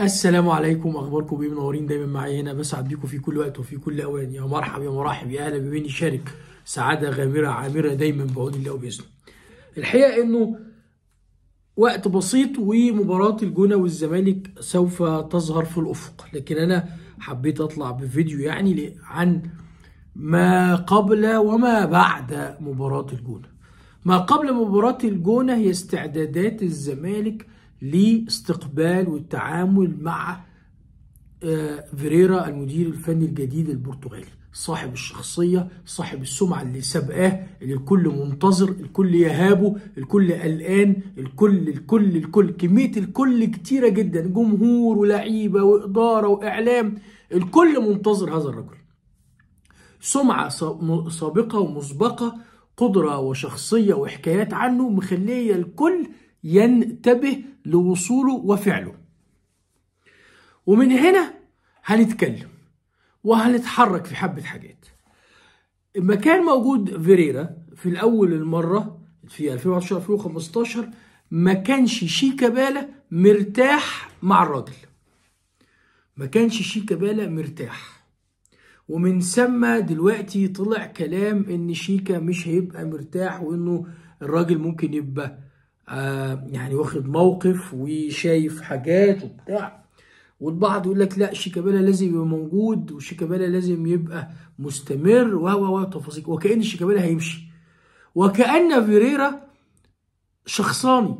السلام عليكم. أخباركم إيه؟ منورين دايما معايا هنا. بسعد بيكم في كل وقت وفي كل أوان. يا مرحب يا مرحب يا أهلا بمن يشارك سعادة غامرة عامرة دايما بعون الله وبإذنه. الحقيقة إنه وقت بسيط ومباراة الجونة والزمالك سوف تظهر في الأفق. لكن أنا حبيت أطلع بفيديو يعني عن ما قبل وما بعد مباراة الجونة. ما قبل مباراة الجونة هي استعدادات الزمالك لاستقبال والتعامل مع فيريرا المدير الفني الجديد البرتغالي. صاحب الشخصية صاحب السمعة اللي سابقاه اللي الكل منتظر الكل يهابه الكل قلقان الكل الكل الكل كمية الكل كتيرة جدا جمهور ولعيبة وإدارة وإعلام الكل منتظر هذا الرجل. سمعة سابقة ومسبقة قدرة وشخصية وحكايات عنه مخلية الكل ينتبه لوصوله وفعله. ومن هنا هنتكلم وهنتحرك في حبة حاجات. لما كان موجود فيريرا في الأول المرة في 2010 2015 ما كانش شيكابالا مرتاح مع الراجل. ما كانش شيكابالا مرتاح. ومن ثم دلوقتي طلع كلام إن شيكا مش هيبقى مرتاح وإنه الراجل ممكن يبقى يعني واخد موقف وشايف حاجات وبتاع والبعض يقول لك لا شيكابالا لازم يبقى موجود وشيكابالا لازم يبقى مستمر و و و تفاصيل. وكأن شيكابالا هيمشي. وكأن فيريرا شخصاني.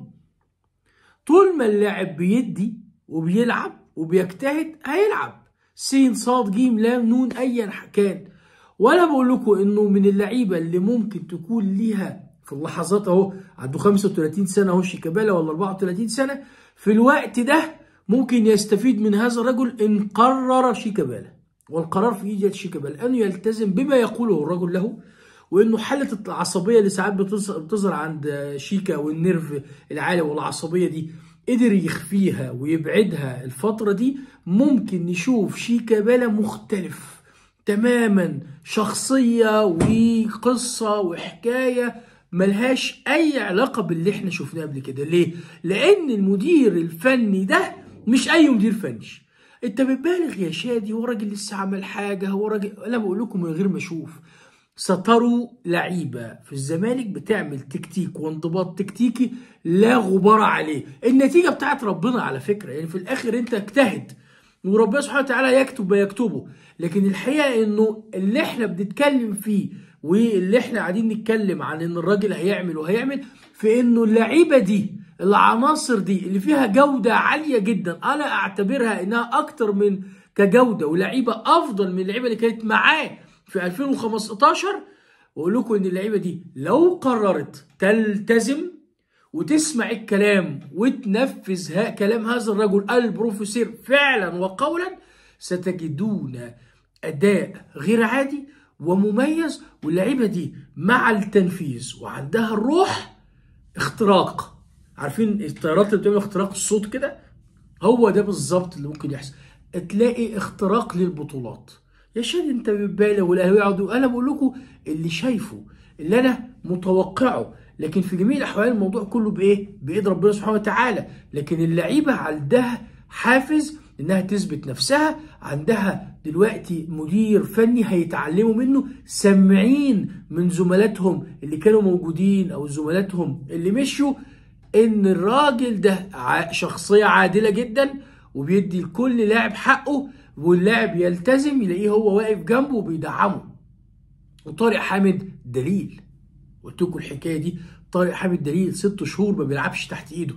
طول ما اللاعب بيدي وبيلعب وبيجتهد هيلعب. سين صاد جيم لام نون ايا كان. وأنا بقول لكم إنه من اللعيبة اللي ممكن تكون ليها في اللحظات اهو عنده 35 سنة اهو شيكابالا ولا 34 سنة. في الوقت ده ممكن يستفيد من هذا الرجل إن قرر شيكابالا والقرار في ايد شيكابالا انه يلتزم بما يقوله الرجل له وإنه حالة العصبية اللي ساعات بتظهر عند شيكا والنيرف العالي والعصبية دي قدر يخفيها ويبعدها الفترة دي ممكن نشوف شيكابالا مختلف تماما شخصية وقصة وحكاية ملهاش أي علاقة باللي إحنا شفناه قبل كده. ليه؟ لأن المدير الفني ده مش أي مدير فني. أنت بتبالغ يا شادي هو راجل لسه عمل حاجة هو راجل أنا بقول لكم من غير ما أشوف. ستروا لعيبة في الزمالك بتعمل تكتيك وانضباط تكتيكي لا غبار عليه. النتيجة بتاعت ربنا على فكرة. يعني في الآخر أنت اجتهد. وربنا سبحانه وتعالى يكتب ما يكتبه لكن الحقيقة إنه اللي إحنا بنتكلم فيه واللي إحنا قاعدين نتكلم عن إن الراجل هيعمل وهيعمل في إنه اللعيبة دي العناصر دي اللي فيها جودة عالية جدا أنا أعتبرها إنها أكتر من كجودة ولعيبة أفضل من اللعيبة اللي كانت معاه في 2015 واقول لكم إن اللعيبة دي لو قررت تلتزم وتسمع الكلام وتنفذ كلام هذا الرجل البروفيسور فعلا وقولا ستجدون أداء غير عادي. ومميز واللعيبة دي مع التنفيذ وعندها الروح اختراق. عارفين الطيارات اللي بتعمل اختراق الصوت كده؟ هو ده بالظبط اللي ممكن يحصل. تلاقي اختراق للبطولات. يا شادي انت بتبالغ والاهلاويه يقعدوا. أنا بقول لكم اللي شايفه اللي أنا متوقعه. لكن في جميع الأحوال الموضوع كله بإيه؟ بإيد ربنا سبحانه وتعالى. لكن اللعيبة عندها حافز إنها تثبت نفسها عندها دلوقتي مدير فني هيتعلموا منه سامعين من زملاتهم اللي كانوا موجودين أو زملاتهم اللي مشوا إن الراجل ده شخصية عادلة جدا وبيدي لكل لاعب حقه واللاعب يلتزم يلاقيه هو واقف جنبه وبيدعمه. وطارق حامد دليل. قلت لكم الحكاية دي. طارق حامد دليل ست شهور ما بيلعبش تحت إيده.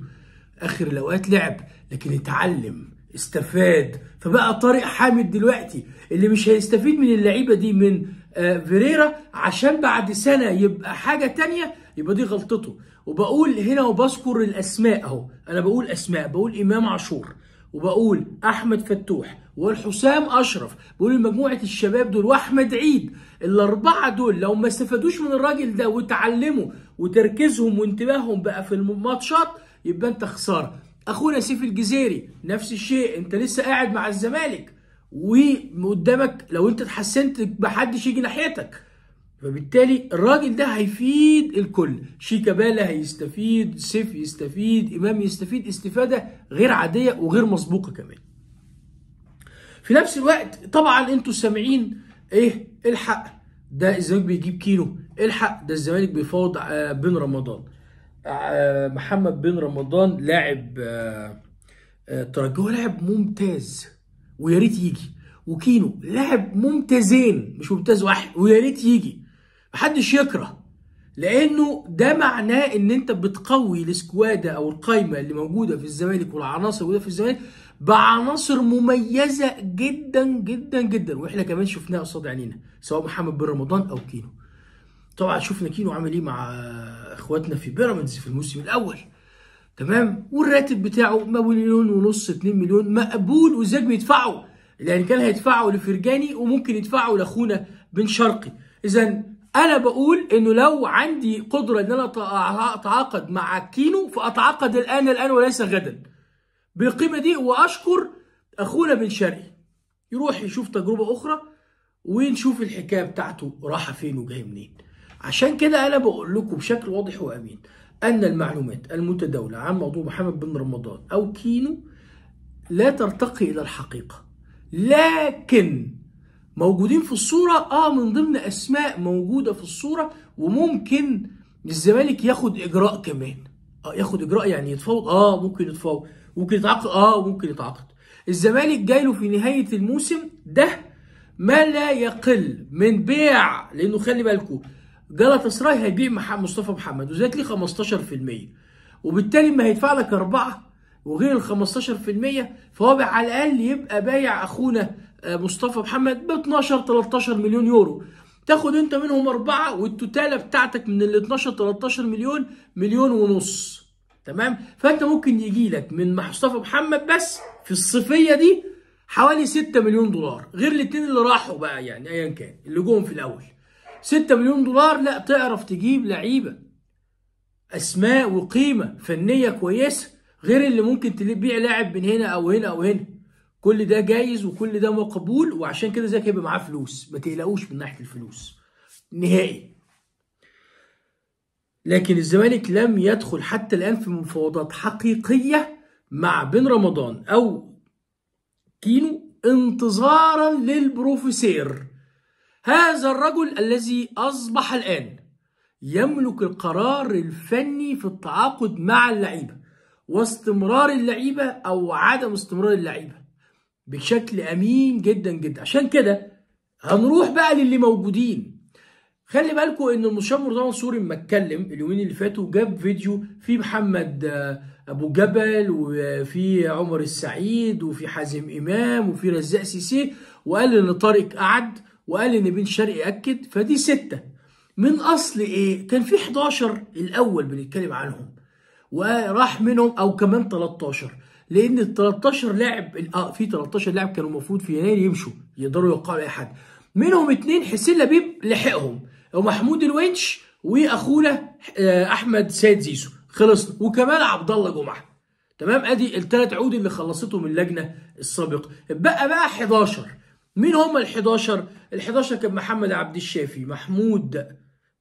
آخر الأوقات لعب لكن اتعلم. استفاد. فبقى طارق حامد دلوقتي اللي مش هيستفيد من اللعيبة دي من آه فيريرا عشان بعد سنة يبقى حاجة تانية يبقى دي غلطته. وبقول هنا وبذكر الأسماء أهو. أنا بقول أسماء بقول إمام عاشور وبقول أحمد فتوح والحسام أشرف. بقول مجموعة الشباب دول وأحمد عيد. الأربعة دول لو ما استفادوش من الراجل ده وتعلموا وتركيزهم وانتباههم بقى في الماتشات يبقى أنت خسارة. أخونا سيف الجزيري نفس الشيء أنت لسه قاعد مع الزمالك وقدامك لو أنت اتحسنت محدش يجي ناحيتك. فبالتالي الراجل ده هيفيد الكل. شيكابالا هيستفيد سيف يستفيد إمام يستفيد استفادة غير عادية وغير مسبوقة كمان. في نفس الوقت طبعا أنتوا سامعين إيه الحق ده الزمالك بيجيب كيلو الحق ده الزمالك بيفاوض آه، بن رمضان. محمد بن رمضان لاعب آه، آه، ترجي هو لاعب ممتاز ويا ريت يجي. وكينو لاعب ممتازين مش ممتاز واحد ويا ريت يجي. محدش يكره لأنه ده معناه إن أنت بتقوي ال squad ده أو القايمة اللي موجودة في الزمالك والعناصر اللي في الزمالك بعناصر مميزة جدا جدا جدا. وإحنا كمان شفناها قصاد عينينا سواء محمد بن رمضان أو كينو. طبعا شفنا كينو عامل إيه مع إخواتنا في بيراميدز في الموسم الأول. تمام؟ والراتب بتاعه مليون ونص 2 مليون. مقبول وازاي بيدفعوا لأن كان هيدفعوا لفرجاني وممكن يدفعوا لأخونا بن شرقي. اذا أنا بقول إنه لو عندي قدرة إن أنا أتعاقد مع كينو فأتعاقد الآن الآن وليس غدا. بالقيمة دي وأشكر أخونا بن شرقي. يروح يشوف تجربة أخرى ونشوف الحكاية بتاعته رايحة فين وجاية منين. عشان كده أنا بقول لكم بشكل واضح وأمين أن المعلومات المتداولة عن موضوع محمد بن رمضان أو كينو لا ترتقي إلى الحقيقة لكن موجودين في الصورة آه من ضمن أسماء موجودة في الصورة وممكن الزمالك ياخد إجراء كمان. آه ياخد إجراء يعني يتفاوض آه ممكن يتفاوض ممكن يتعاقد آه ممكن يتعاقد. الزمالك جاي له في نهاية الموسم ده ما لا يقل من بيع لأنه خلي بالكم جلطة سراي هيبيع مصطفى محمد وزيك ليه 15% وبالتالي ما هيدفع لك أربعة وغير ال 15% فهو على الأقل يبقى بايع أخونا آه، مصطفى محمد ب 12 13 مليون يورو. تاخد أنت منهم أربعة والتوتالة بتاعتك من ال 12 13 مليون مليون ونص. تمام؟ فأنت ممكن يجي لك من مصطفى محمد بس في الصيفية دي حوالي 6 مليون دولار غير الاثنين اللي راحوا بقى يعني ايا كان اللي جوهم في الأول. 6 مليون دولار لا تعرف تجيب لعيبة. أسماء وقيمة فنية كويسة غير اللي ممكن تبيع لاعب من هنا أو هنا أو هنا. كل ده جايز وكل ده مقبول وعشان كده زيك هيبقى معاه فلوس. ما تقلقوش من ناحية الفلوس. نهائي. لكن الزمالك لم يدخل حتى الآن في مفاوضات حقيقية مع بن رمضان أو كينو انتظارا للبروفيسير. هذا الرجل الذي أصبح الآن يملك القرار الفني في التعاقد مع اللعيبة واستمرار اللعيبة أو عدم استمرار اللعيبة بشكل أمين جدا جدا. عشان كده هنروح بقى للي موجودين. خلي بالكم إن المستشار مرتضى منصور لما اتكلم اليومين اللي فاتوا جاب فيديو في محمد آه، أبو جبل وفي عمر السعيد وفي حازم إمام وفي رزاق سيسي وقال إن طارق قعد وقال إن بن شرقي اكد فدي ستة. من أصل إيه؟ كان في 11 الأول بنتكلم عنهم وراح منهم أو كمان 13 لأن ال 13 لاعب آه في 13 لاعب كانوا المفروض في يناير يمشوا يقدروا يوقعوا أي حد. منهم اتنين حسين لبيب لحقهم ومحمود الونش وأخونا آه، أحمد سيد زيزو. خلصنا. وكمان عبد الله جمعة. تمام؟ أدي الثلاث عقود اللي خلصتهم اللجنة السابقه بقى بقى 11 مين هم ال 11 ال 11 كان محمد عبد الشافي محمود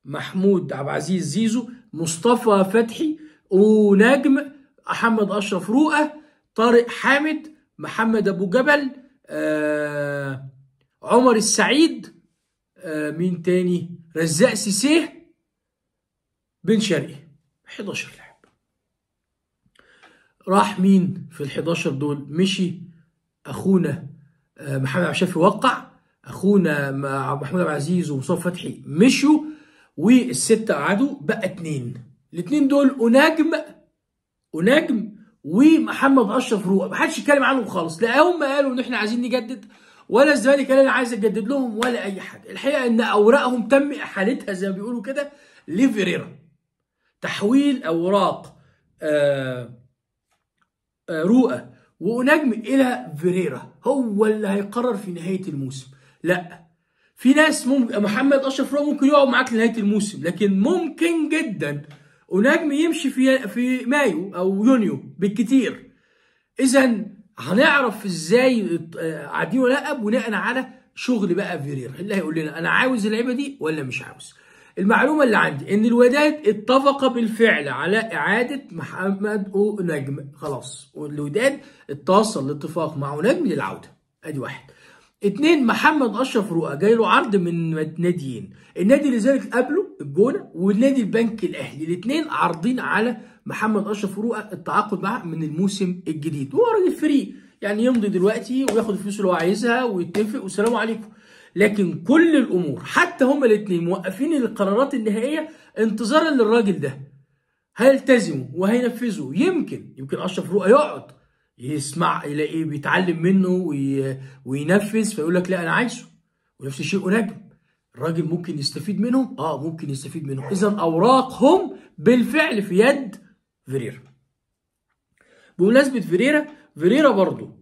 محمود عبد العزيز زيزو مصطفى فتحي ونجم محمد أشرف رؤى طارق حامد محمد أبو جبل آه عمر السعيد آه مين تاني؟ رزاق سيسيه بن شرقي. 11 لاعب. راح مين في ال 11 دول؟ مشي أخونا محمد عبد الشافي وقع أخونا محمود عبد العزيز ومصطفى فتحي مشوا والستة قعدوا بقى اتنين. الاتنين دول ونجم ونجم ومحمد أشرف روح ما حدش يتكلم عنهم خالص لا هم قالوا إن إحنا عايزين نجدد ولا الزمالك قال أنا عايز أجدد لهم ولا أي حاجة. الحقيقة إن أوراقهم تم إحالتها زي ما بيقولوا كده لفيريرا. تحويل أوراق آه آه رؤى ونجم إلى فيريرا هو اللي هيقرر في نهاية الموسم. لا. في ناس ممكن محمد أشرف روح ممكن يقعد معاك لنهاية الموسم لكن ممكن جدا ونجم يمشي في في مايو أو يونيو بالكتير. اذا هنعرف إزاي قاعدين ولا لا بناء على شغل بقى فيريرا اللي هيقول لنا أنا عاوز اللعيبه دي ولا مش عاوز؟ المعلومة اللي عندي إن الوداد اتفق بالفعل على إعادة محمد ونجم خلاص. والوداد اتصل الاتفاق مع نجم للعودة. أدي واحد. اتنين محمد أشرف رؤى جاي له عرض من ناديين. النادي اللي ذلك قبله الجونة والنادي البنك الأهلي. الاثنين عارضين على محمد أشرف رؤى التعاقد معاه من الموسم الجديد. وهو راجل فري. يعني يمضي دلوقتي وياخد الفلوس اللي هو عايزها ويتفق. والسلام عليكم. لكن كل الأمور حتى هما الاثنين موقفين القرارات النهائية انتظارا للراجل ده. هيلتزموا وهينفذوا. يمكن يمكن أشرف رؤى يقعد يسمع يلاقي بيتعلم منه وي... وينفذ فيقول لك لا أنا عايزه. ونفس الشيء نجم الراجل ممكن يستفيد منهم؟ آه ممكن يستفيد منهم. اذا أوراقهم بالفعل في يد فيريرا. بمناسبة فيريرا فيريرا برضو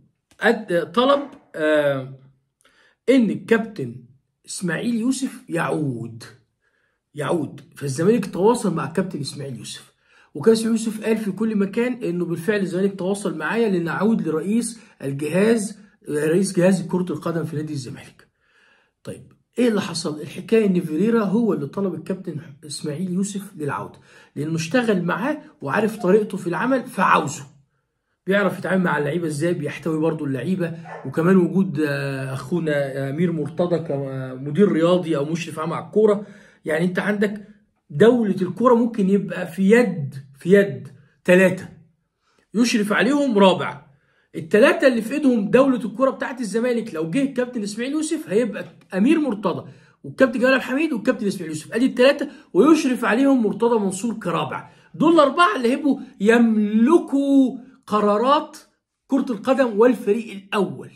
طلب آه إن الكابتن إسماعيل يوسف يعود يعود فالزمالك تواصل مع الكابتن إسماعيل يوسف وكان يوسف قال في كل مكان إنه بالفعل الزمالك تواصل معايا لنعود لرئيس الجهاز رئيس جهاز كرة القدم في نادي الزمالك. طيب إيه اللي حصل؟ الحكاية إن فيريرا هو اللي طلب الكابتن إسماعيل يوسف للعودة لأنه اشتغل معاه وعارف طريقته في العمل فعاوزه. بيعرف يتعامل مع اللعيبة إزاي بيحتوي برضه اللعيبة. وكمان وجود أخونا أمير مرتضى كمدير رياضي أو مشرف عام على الكورة. يعني أنت عندك دولة الكرة ممكن يبقى في يد في يد ثلاثة يشرف عليهم رابع. الثلاثة اللي في إيدهم دولة الكرة بتاعت الزمالك. لو جه الكابتن إسماعيل يوسف هيبقى أمير مرتضى والكابتن جمال حميد والكابتن إسماعيل يوسف. أدي الثلاثة ويشرف عليهم مرتضى منصور كرابع. دول الأربعة اللي هيبقوا يملكوا قرارات كرة القدم والفريق الأول.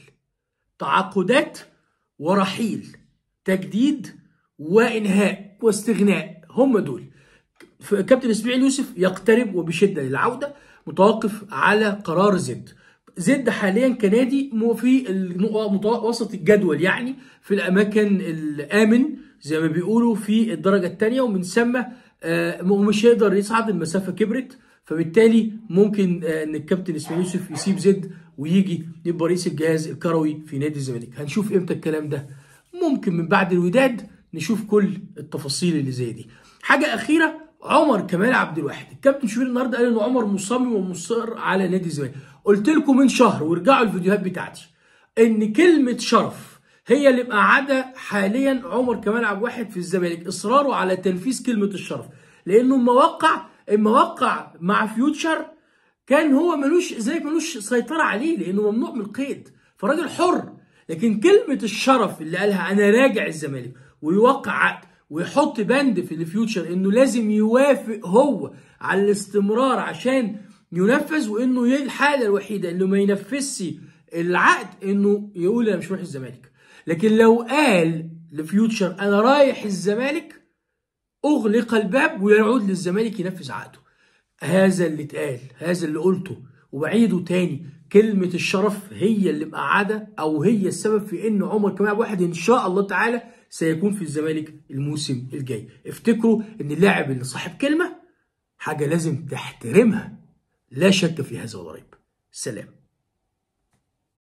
تعاقدات ورحيل تجديد وإنهاء واستغناء. هم دول. كابتن إسماعيل يوسف يقترب وبشدة للعودة متوقف على قرار زد. زد حاليا كنادي في وسط الجدول يعني في الأماكن الآمن زي ما بيقولوا في الدرجة الثانية ومن ثم مش هيقدر يصعد المسافة كبرت. فبالتالي ممكن إن الكابتن اسماعيل يوسف يسيب زد ويجي يبقى رئيس الجهاز الكروي في نادي الزمالك. هنشوف إمتى الكلام ده. ممكن من بعد الوداد نشوف كل التفاصيل اللي زي دي. حاجة أخيرة عمر كمال عبد الواحد. الكابتن شوبير النهارده قال ان عمر مصمم ومصر على نادي الزمالك. قلت لكم من شهر وارجعوا الفيديوهات بتاعتي إن كلمة شرف هي اللي مقعدة حاليا عمر كمال عبد الواحد في الزمالك. إصراره على تنفيذ كلمة الشرف. لأنه الموقع الموقع مع فيوتشر كان هو ملوش زي ملوش سيطرة عليه لأنه ممنوع من القيد. فراجل حر. لكن كلمة الشرف اللي قالها أنا راجع الزمالك ويوقع عقد ويحط بند في الفيوتشر إنه لازم يوافق هو على الاستمرار عشان ينفذ وإنه الحالة الوحيدة اللي ما ينفذش العقد إنه يقول أنا مش رايح الزمالك. لكن لو قال لفيوتشر أنا رايح الزمالك أغلق الباب ويعود للزمالك ينفذ عقده. هذا اللي اتقال هذا اللي قلته وبعيده تاني. كلمة الشرف هي اللي مقعدة أو هي السبب في إن عمر كمال واحد إن شاء الله تعالى سيكون في الزمالك الموسم الجاي. افتكروا إن اللاعب اللي صاحب كلمة حاجة لازم تحترمها. لا شك في هذا ولا ريب سلام.